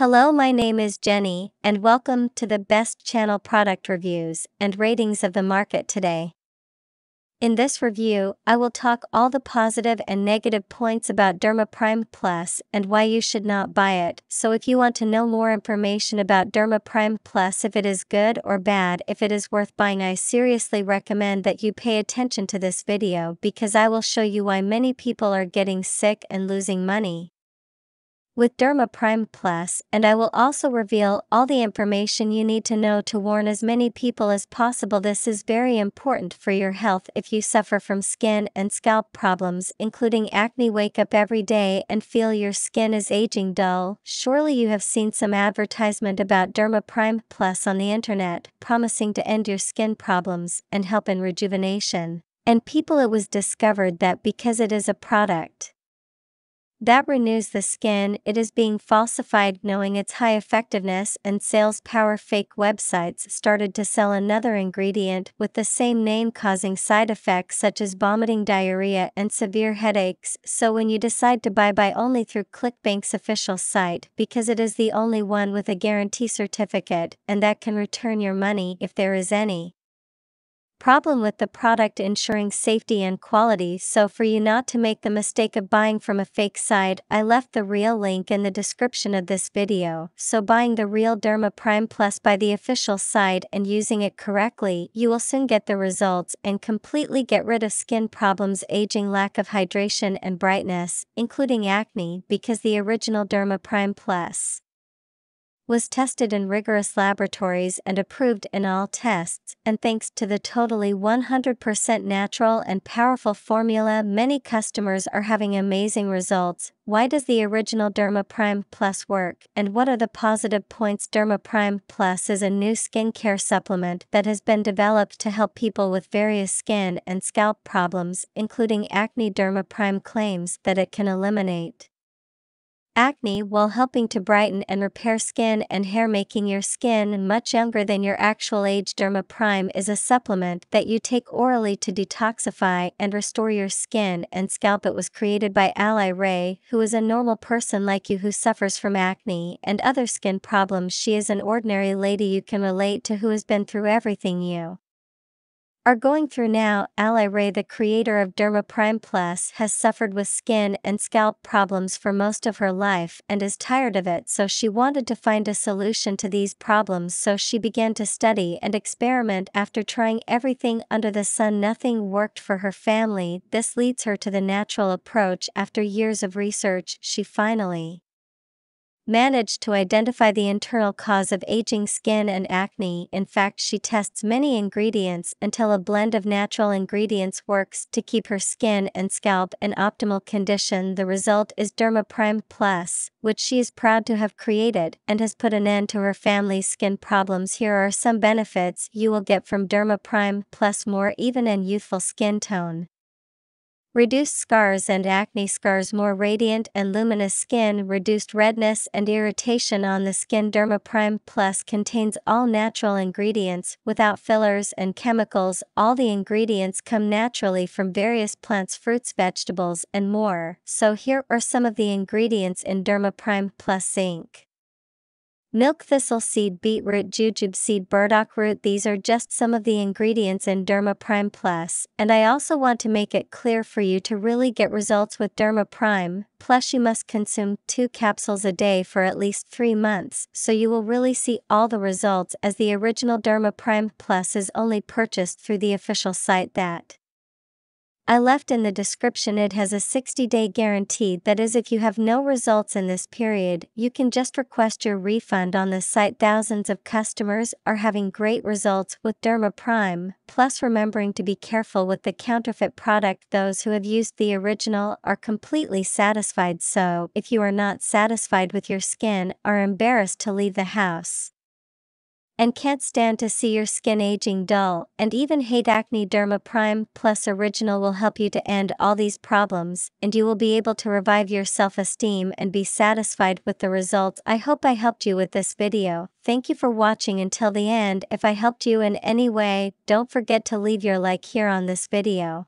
Hello, my name is Jenny, and welcome to the best channel product reviews and ratings of the market today. In this review, I will talk all the positive and negative points about Derma Prime Plus and why you should not buy it. So if you want to know more information about Derma Prime Plus if it is good or bad, if it is worth buying, I seriously recommend that you pay attention to this video because I will show you why many people are getting sick and losing money with Derma Prime Plus, and I will also reveal all the information you need to know to warn as many people as possible. This is very important for your health if you suffer from skin and scalp problems, including acne. Wake up every day and feel your skin is aging dull. Surely you have seen some advertisement about Derma Prime Plus on the internet, promising to end your skin problems and help in rejuvenation. And people, it was discovered that because it is a product, that renews the skin. It is being falsified knowing its high effectiveness and sales power. Fake websites started to sell another ingredient with the same name causing side effects such as vomiting, diarrhea, and severe headaches. So when you decide to buy, buy only through ClickBank's official site because it is the only one with a guarantee certificate and that can return your money if there is any problem with the product ensuring safety and quality so for you not to make the mistake of buying from a fake site I left the real link in the description of this video. So buying the real Derma Prime Plus by the official site and using it correctly you will soon get the results and completely get rid of skin problems aging lack of hydration and brightness including acne because the original Derma Prime Plus was tested in rigorous laboratories and approved in all tests, and thanks to the totally 100% natural and powerful formula, many customers are having amazing results. Why does the original Derma Prime Plus work, and what are the positive points? Derma Prime Plus is a new skincare supplement that has been developed to help people with various skin and scalp problems, including acne. Dermaprime claims that it can eliminate acne while helping to brighten and repair skin and hair making your skin much younger than your actual age. Derma Prime is a supplement that you take orally to detoxify and restore your skin and scalp. It was created by Ally Ray who is a normal person like you who suffers from acne and other skin problems. She is an ordinary lady you can relate to who has been through everything you are going through now. Ally Ray, the creator of Derma Prime Plus, has suffered with skin and scalp problems for most of her life and is tired of it, so she wanted to find a solution to these problems. So she began to study and experiment after trying everything under the sun. Nothing worked for her family. This leads her to the natural approach. After years of research, she finally managed to identify the internal cause of aging skin and acne. In fact, she tests many ingredients until a blend of natural ingredients works to keep her skin and scalp in optimal condition. The result is Dermaprime Plus, which she is proud to have created and has put an end to her family's skin problems. Here are some benefits you will get from Dermaprime Plus more even and youthful skin tone. Reduced scars and acne scars, more radiant and luminous skin, reduced redness and irritation on the skin. Dermaprime Plus contains all natural ingredients without fillers and chemicals. All the ingredients come naturally from various plants, fruits, vegetables, and more. So, here are some of the ingredients in Dermaprime Plus Zinc. Milk thistle seed, beetroot, jujube seed, burdock root. These are just some of the ingredients in Dermaprime Plus. Plus, and I also want to make it clear for you to really get results with Derma Prime. Plus, you must consume two capsules a day for at least three months, so you will really see all the results as the original Derma Prime Plus is only purchased through the official site that I left in the description it has a 60 day guarantee that is, if you have no results in this period, you can just request your refund on the site. Thousands of customers are having great results with Dermaprime, plus, remembering to be careful with the counterfeit product. Those who have used the original are completely satisfied, so, if you are not satisfied with your skin, are embarrassed to leave the house and can't stand to see your skin aging dull, and even hate acne derma prime Plus Original will help you to end all these problems, and you will be able to revive your self-esteem and be satisfied with the results. I hope I helped you with this video. Thank you for watching until the end. If I helped you in any way, don't forget to leave your like here on this video.